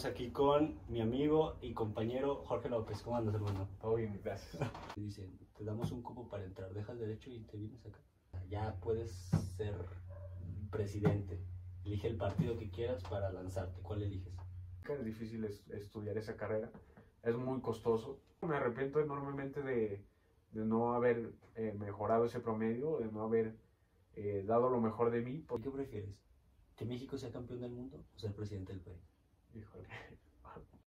Estamos aquí con mi amigo y compañero Jorge López. ¿Cómo andas, hermano? Todo bien, gracias. Y Dicen, te damos un cupo para entrar, dejas derecho y te vienes acá. Ya puedes ser presidente. Elige el partido que quieras para lanzarte. ¿Cuál eliges? Es difícil estudiar esa carrera, es muy costoso. Me arrepiento enormemente de, de no haber eh, mejorado ese promedio, de no haber eh, dado lo mejor de mí. Qué prefieres? ¿Que México sea campeón del mundo o ser presidente del país?